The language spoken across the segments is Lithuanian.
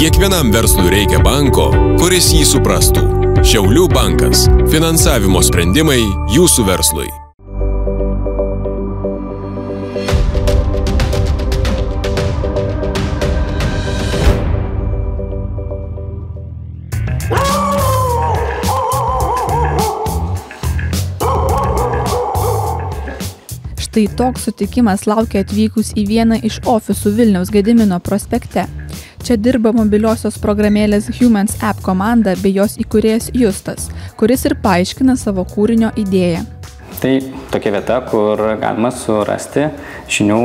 Kiekvienam verslui reikia banko, kuris jį suprastų. Šiaulių bankas. Finansavimo sprendimai jūsų verslui. Štai toks sutikimas laukia atvykus į vieną iš ofisų Vilniaus Gedimino prospekte. Čia dirba mobiliosios programėlės Humans App komanda bei jos įkūrėjas Justas, kuris ir paaiškina savo kūrinio idėją. Tai tokia vieta, kur galima surasti žinių,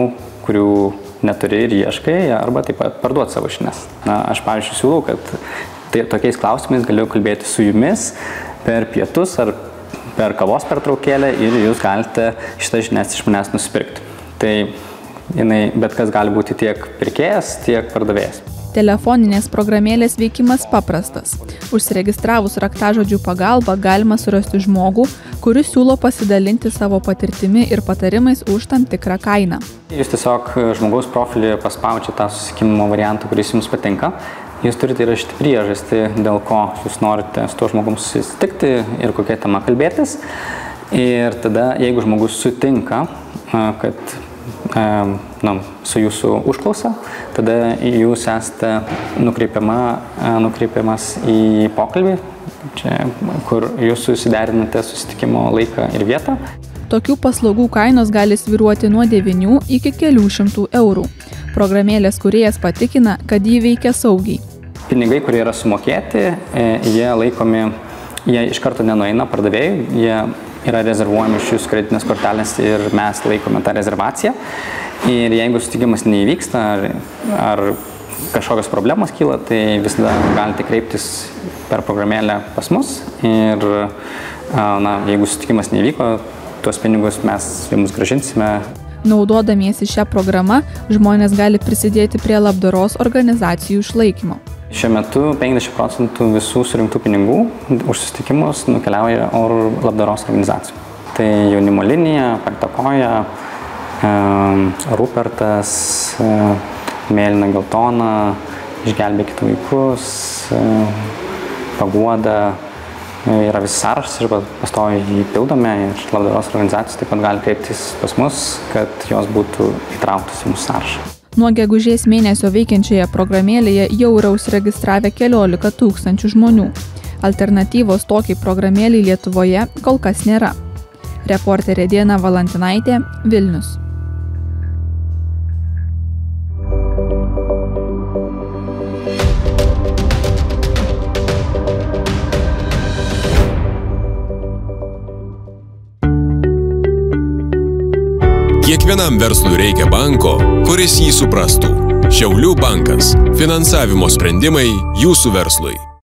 kurių neturi ir ieškai, arba taip pat parduoti savo žinias. Na, aš, pavyzdžiui, siūlau, kad tai, tokiais klausimais galiu kalbėti su jumis per pietus ar per kavos pertraukėlę ir jūs galite šitas žinias iš manęs nusipirkti. Tai jinai bet kas gali būti tiek pirkėjas, tiek pardavėjas. Telefoninės programėlės veikimas paprastas. Užsiregistravus raktažodžių pagalba galima surasti žmogų, kuris siūlo pasidalinti savo patirtimi ir patarimais už tam tikrą kainą. Jūs tiesiog žmogaus profilį paspaudžiate tą susikimimo variantą, kuris jums patinka. Jūs turite įrašyti priežastį, dėl ko jūs norite su tuo žmogum susitikti ir kokia tema kalbėtis. Ir tada, jeigu žmogus sutinka, kad na, su jūsų užklausa, tada jūs esate nukreipiama, nukreipiamas į pokalbį, čia, kur jūs susiderinate susitikimo laiką ir vietą. Tokių paslaugų kainos gali sviruoti nuo 9 iki kelių šimtų eurų. Programėlės kuriejas patikina, kad jį veikia saugiai. Pinigai, kurie yra sumokėti, e, jie laikomi, jie iš karto nenueina pardavėjui, jie yra rezervuojami iš jūsų kreditinės kortelės ir mes laikome tą rezervaciją. Ir jeigu sutikimas neįvyksta ar, ar kažkokios problemos kyla, tai visada galite kreiptis per programėlę pas mus ir na, jeigu sutikimas nevyko, tuos pinigus mes jums gražinsime. Naudodamiesi šią programą, žmonės gali prisidėti prie labdaros organizacijų išlaikymo. Šiuo metu 50 procentų visų surinktų pinigų už susitikimus nukeliauja oro labdaros organizacijų. Tai jaunimo linija, Paktakoja, Rupertas, Mėlyna Geltona, Išgelbėkite vaikus, Paguoda, yra visas sąrašas ir pastoviai jį pildome ir labdaros organizacijos taip pat gali kreiptis pas mus, kad jos būtų įtrauktos į mūsų sąrašą. Nuo gegužės mėnesio veikiančioje programėlėje jau yra užsiregistravę keliolika tūkstančių žmonių. Alternatyvos tokiai programėliai Lietuvoje kol kas nėra. Reporterė Diena Valantinaitė, Vilnius. Kiekvienam verslui reikia banko, kuris jį suprastų. Šiaulių bankas. Finansavimo sprendimai jūsų verslui.